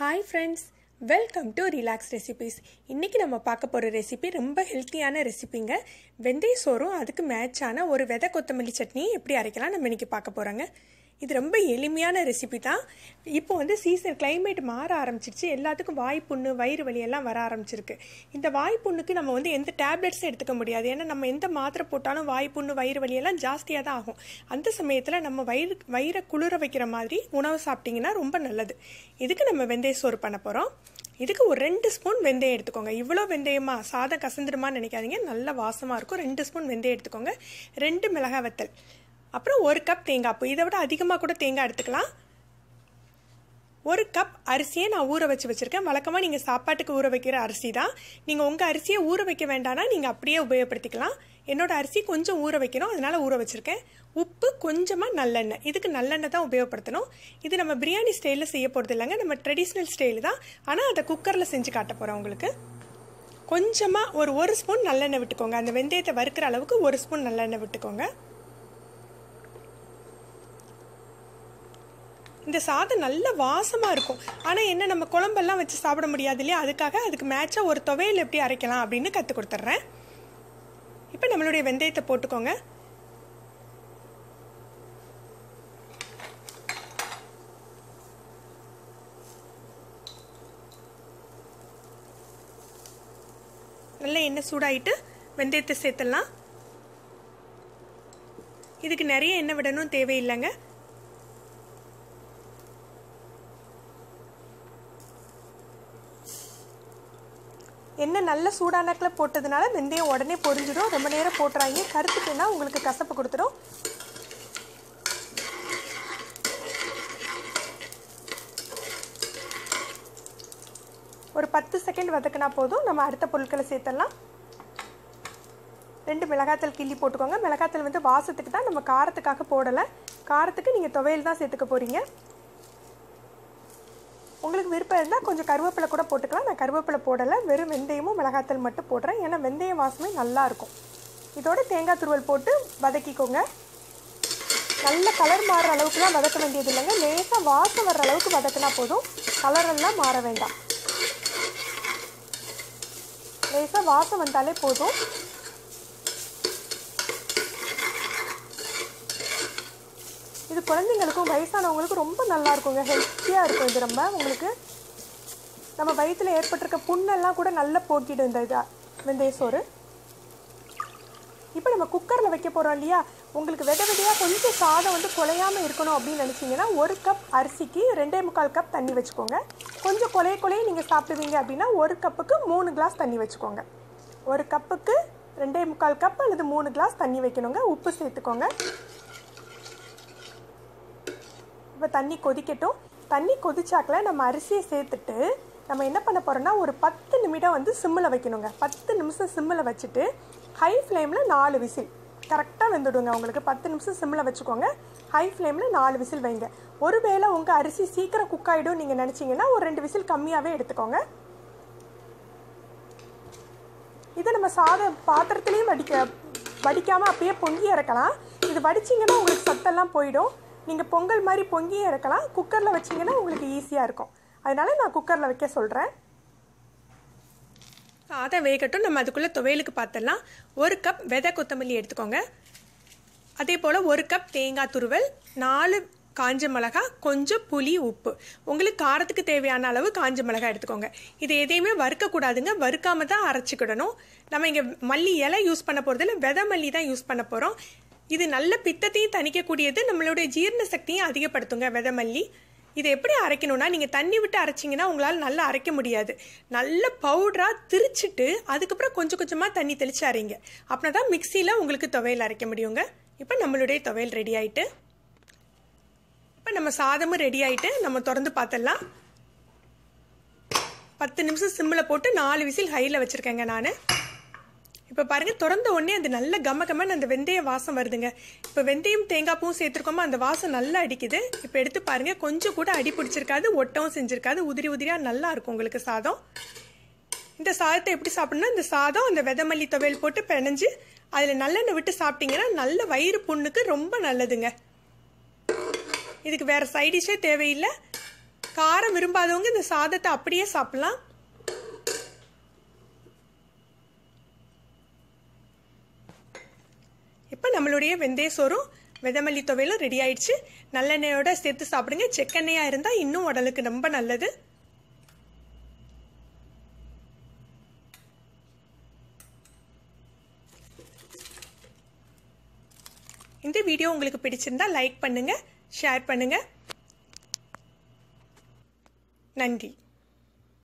Hi friends welcome to relax recipes இன்றைக்கி நம்ம பார்க்க போகிற ரெசிபி ரொம்ப ஹெல்த்தியான ரெசிபிங்க வெந்தய சோறும் அதுக்கு மேட்சான ஒரு விதை கொத்தமல்லி சட்னி எப்படி அரைக்கலாம் நம்ம இன்றைக்கி பார்க்க போகிறோங்க இது ரொம்ப எளிமையான ரெசிபி தான். இப்போ வந்து சீசன் கிளைமேட் மாற ஆரம்பிச்சிருச்சு. எல்லாத்துக்கும் வாய்ப்புண்ணு வயிறு வலி எல்லாம் வர ஆரம்பிச்சிருக்கு. இந்த வாய்ப்புண்ணுக்கு நம்ம வந்து எந்த டேப்லெட்ஸும் எடுத்துக்க முடியாது. ஏன்னா நம்ம எந்த மாத்திரை போட்டாலும் வாய்ப்புண்ணு வயிறு வலி எல்லாம் ஜாஸ்தியாக தான் ஆகும். அந்த சமயத்தில் நம்ம வயிறு வயிறை குளிர வைக்கிற மாதிரி உணவு சாப்பிட்டிங்கன்னா ரொம்ப நல்லது. இதுக்கு நம்ம வெந்தய சோறு பண்ண போகிறோம் இதுக்கு ஒரு ரெண்டு ஸ்பூன் வெந்தயம் எடுத்துக்கோங்க. இவ்வளோ வெந்தயமா சாதம் கசந்துருமான்னு நினைக்காதீங்க. நல்ல வாசமாக இருக்கும். ரெண்டு ஸ்பூன் வெந்தயம் எடுத்துக்கோங்க. ரெண்டு மிளகாய் வத்தல். அப்புறம் ஒரு கப் தேங்காய் பூ. இதை விட அதிகமாக கூட தேங்காய் எடுத்துக்கலாம். ஒரு கப் அரிசியை நான் ஊற வச்சு வச்சுருக்கேன். வழக்கமாக நீங்கள் சாப்பாட்டுக்கு ஊற வைக்கிற அரிசி தான். நீங்கள் உங்கள் அரிசியை ஊற வைக்க வேண்டாம்னா நீங்கள் அப்படியே உபயோகப்படுத்திக்கலாம். என்னோட அரிசி கொஞ்சம் ஊற வைக்கணும். அதனால் ஊற வச்சுருக்கேன். உப்பு கொஞ்சமாக நல்லெண்ணெய். இதுக்கு நல்லெண்ணெய் தான் உபயோகப்படுத்தணும். இது நம்ம பிரியாணி ஸ்டைலில் செய்ய போகிறது இல்லைங்க. நம்ம ட்ரெடிஷ்னல் ஸ்டைல் தான். ஆனால் அதை குக்கரில் செஞ்சு காட்ட போகிறோம் உங்களுக்கு. கொஞ்சமாக ஒரு ஒரு ஸ்பூன் நல்லெண்ணெய் விட்டுக்கோங்க. அந்த வெந்தயத்தை வறுக்கிற அளவுக்கு ஒரு ஸ்பூன் நல்லெண்ணெய் விட்டுக்கோங்க. இந்த சாதம் நல்ல வாசமாக இருக்கும். ஆனால் என்ன நம்ம குழம்பெல்லாம் வச்சு சாப்பிட முடியாது இல்லையா? அதுக்காக அதுக்கு மேட்சாக ஒரு துவையல் எப்படி அரைக்கலாம் அப்படின்னு கற்றுக் கொடுத்துட்றேன். இப்போ நம்மளுடைய வெந்தயத்தை போட்டுக்கோங்க. நல்லா எண்ணெய் சூடாயிட்டு வெந்தயத்தை சேர்த்துடலாம். இதுக்கு நிறைய எண்ணெய் விடணும் தேவையில்லைங்க. எண்ணெய் நல்ல சூடானக்கில் போட்டதுனால வெந்தயம் உடனே பொரிஞ்சிடும். ரொம்ப நேரம் போட்டுறாங்க. கருத்துக்குன்னா உங்களுக்கு கசப்பு கொடுத்துடும் ஒரு பத்து செகண்ட் வதக்கினா போதும். நம்ம அடுத்த பொருட்களை சேர்த்துடலாம். ரெண்டு மிளகாத்தல் கிள்ளி போட்டுக்கோங்க. மிளகாத்தல் வந்து வாசத்துக்கு தான் நம்ம காரத்துக்காக போடலை. காரத்துக்கு நீங்கள் துவையல் தான் சேர்த்துக்க போகிறீங்க உங்களுக்கு விருப்பம் இருந்தால் கொஞ்சம் கருவேப்பிலை கூட போட்டுக்கலாம். நான் கருவேப்பிலை போடலை. வெறும் வெந்தயமும் மிளகாத்தூள் மட்டும் போடுறேன். ஏன்னா வெந்தய வாசமே நல்லாயிருக்கும் இதோட தேங்காய் துருவல் போட்டு வதக்கிக்கோங்க. நல்ல கலர் மாறுற அளவுக்குலாம் வதக்க வேண்டியது இல்லைங்க லேசாக வாசம் வர்ற அளவுக்கு வதக்கினா போதும். கலரெல்லாம் மாற வேண்டாம். லேசாக வாசம் வந்தாலே போதும். இது குழந்தைங்களுக்கும் வயசானவங்களுக்கும் ரொம்ப நல்லா இருக்குங்க ஹெல்த்தியாக இருக்கும் இது ரொம்ப. உங்களுக்கு நம்ம வயிற்றில் ஏற்பட்டிருக்க புண்ணெல்லாம் கூட நல்லா போக்கிடும் இந்த இதா வெந்தய சோறு. இப்போ நம்ம குக்கரில் வைக்க போகிறோம் இல்லையா? உங்களுக்கு வித விதையாக கொஞ்சம் சாதம் வந்து குலையாமல் இருக்கணும் அப்படின்னு நினச்சிங்கன்னா ஒரு கப் அரிசிக்கு ரெண்டே முக்கால் கப் தண்ணி வச்சுக்கோங்க. கொஞ்சம் கொலைய கொலையை நீங்கள் சாப்பிடுவீங்க அப்படின்னா ஒரு கப்புக்கு மூணு கிளாஸ் தண்ணி வச்சுக்கோங்க. ஒரு கப்புக்கு ரெண்டே முக்கால் கப் அல்லது மூணு கிளாஸ் தண்ணி வைக்கணுங்க. உப்பு சேர்த்துக்கோங்க. இப்போ தண்ணி கொதிக்கட்டும். தண்ணி கொதிச்சாக்கில் நம்ம அரிசியை சேர்த்துட்டு நம்ம என்ன பண்ண போகிறோம்னா ஒரு பத்து நிமிடம் வந்து சிம்மில் வைக்கணுங்க. பத்து நிமிஷம் சிம்மில் வச்சுட்டு ஹை ஃப்ளேமில் நாலு விசில். கரெக்டாக வெந்துடுங்க. உங்களுக்கு பத்து நிமிஷம் சிம்மில் வச்சுக்கோங்க. ஹை ஃப்ளேமில் நாலு விசில் வைங்க. ஒருவேளை உங்கள் அரிசி சீக்கிரம் குக் ஆகிடும் நீங்கள் நினச்சிங்கன்னா ஒரு ரெண்டு விசில் கம்மியாகவே எடுத்துக்கோங்க. இதை நம்ம சாதம் பாத்திரத்துலேயும் வடிக்க வடிக்காமல் அப்படியே பொங்கி இறக்கலாம். இது வடிச்சிங்கன்னா உங்களுக்கு சத்தெல்லாம் போயிடும். நீங்கள் பொங்கல் மாதிரி பொங்கி இறக்கலாம் குக்கரில் வச்சிங்கன்னா உங்களுக்கு ஈஸியாக இருக்கும். அதனால நான் குக்கரில் வைக்க சொல்கிறேன் அதை வேகட்டும். நம்ம அதுக்குள்ளே துவையலுக்கு பார்த்துடலாம் ஒரு கப் விதை கொத்தமல்லி எடுத்துக்கோங்க. அதே போல் ஒரு கப் தேங்காய் துருவல் நாலு காஞ்ச மிளகா கொஞ்சம் புளி உப்பு. உங்களுக்கு காரத்துக்கு தேவையான அளவு காஞ்ச மிளகா எடுத்துக்கோங்க. இது எதையுமே வறுக்கக்கூடாதுங்க. வறுக்காம தான் அரைச்சிக்கிடணும். நம்ம இங்கே மல்லி இலை யூஸ் பண்ண போகிறதில்ல விதை மல்லி தான் யூஸ் பண்ண போகிறோம் இது நல்ல பித்தத்தையும் தணிக்கக்கூடியது நம்மளுடைய ஜீரண சக்தியும் அதிகப்படுத்துங்க விதமல்லி. இதை எப்படி அரைக்கணும்னா நீங்கள் தண்ணி விட்டு அரைச்சிங்கன்னா உங்களால் நல்லா அரைக்க முடியாது. நல்ல பவுடராக திரிச்சிட்டு அதுக்கப்புறம் கொஞ்சம் கொஞ்சமாக தண்ணி தெளிச்சு அரைங்க. அப்படின்னா தான் மிக்சியில் உங்களுக்கு துவையல் அரைக்க முடியுங்க. இப்போ நம்மளுடைய துவையல் ரெடி ஆயிட்டு இப்போ நம்ம சாதமும் ரெடி ஆயிட்டு நம்ம திறந்து பார்த்துடலாம் பத்து நிமிஷம் சிம்மில் போட்டு நாலு விசில் ஹையில் வச்சுருக்கேங்க நான். இப்போ பாருங்கள் திறந்த உடனே அது நல்ல கம கமன்னு அந்த வெந்தய வாசம் வருதுங்க. இப்போ வெந்தயம் தேங்காய் பூவும் சேர்த்துருக்கோமோ அந்த வாசம் நல்லா அடிக்குது. இப்போ எடுத்து பாருங்கள் கொஞ்சம் கூட அடி பிடிச்சிருக்காது ஒட்டவும் செஞ்சிருக்காது உதிரி உதிரியாக நல்லா இருக்கும் உங்களுக்கு சாதம். இந்த சாதத்தை எப்படி சாப்பிடணும்னா இந்த சாதம் அந்த விதமல்லி துவையல் போட்டு பிணைஞ்சு அதில் நல்லெண்ணெய் விட்டு சாப்பிட்டீங்கன்னா நல்ல வயிறு புண்ணுக்கு ரொம்ப நல்லதுங்க. இதுக்கு வேறு சைடிஷே தேவையில்லை. காரம் விரும்பாதவங்க இந்த சாதத்தை அப்படியே சாப்பிட்லாம். இப்போ நம்மளுடைய வெந்தய சோறும் வெதமல்லி துவையலும் ரெடி ஆயிடுச்சு. நல்லெண்ணெயோட சேர்த்து சாப்பிடுங்க. செக்கெண்ணெயாக இருந்தால் இன்னும் உடலுக்கு ரொம்ப நல்லது. இந்த வீடியோ உங்களுக்கு பிடிச்சிருந்தா லைக் பண்ணுங்க ஷேர் பண்ணுங்க. நன்றி.